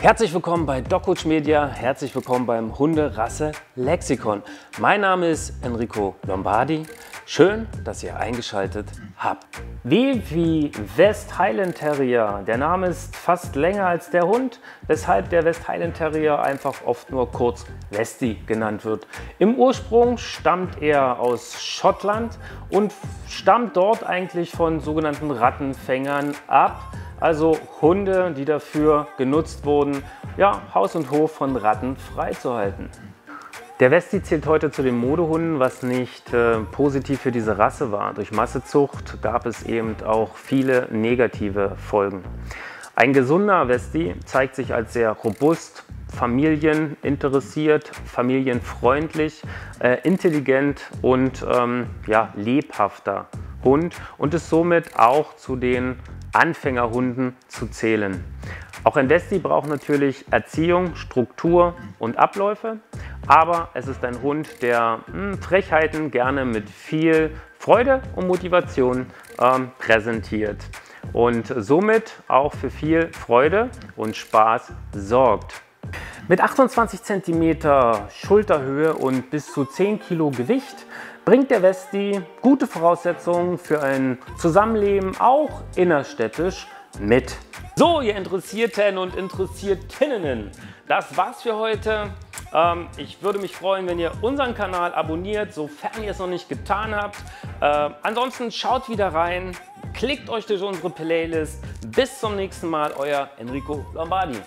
Herzlich willkommen bei DocCoach Media, herzlich willkommen beim Hunderasse Lexikon. Mein Name ist Enrico Lombardi. Schön, dass ihr eingeschaltet habt. W wie West Highland Terrier. Der Name ist fast länger als der Hund, weshalb der West Highland Terrier einfach oft nur kurz Westie genannt wird. Im Ursprung stammt er aus Schottland und stammt dort eigentlich von sogenannten Rattenfängern ab also Hunde, die dafür genutzt wurden, ja, Haus und Hof von Ratten freizuhalten. Der Westi zählt heute zu den Modehunden, was nicht äh, positiv für diese Rasse war. Durch Massezucht gab es eben auch viele negative Folgen. Ein gesunder Westi zeigt sich als sehr robust, familieninteressiert, familienfreundlich, äh, intelligent und ähm, ja, lebhafter Hund und ist somit auch zu den Anfängerhunden zu zählen. Auch ein Westi braucht natürlich Erziehung, Struktur und Abläufe, aber es ist ein Hund, der mh, hm, Frechheiten gerne mit viel Freude und Motivation ähm, präsentiert und somit auch für viel Freude und Spaß sorgt. Mit 28 cm Schulterhöhe und bis zu 10 Kilo Gewicht bringt der Westi gute Voraussetzungen für ein Zusammenleben, auch innerstädtisch, mit. So, ihr Interessierten und Interessiertinnen, das war's für heute. Ähm, ich würde mich freuen, wenn ihr unseren Kanal abonniert, sofern ihr es noch nicht getan habt. Äh, ansonsten schaut wieder rein, klickt euch durch unsere Playlist. Bis zum nächsten Mal, euer Enrico Lombardi.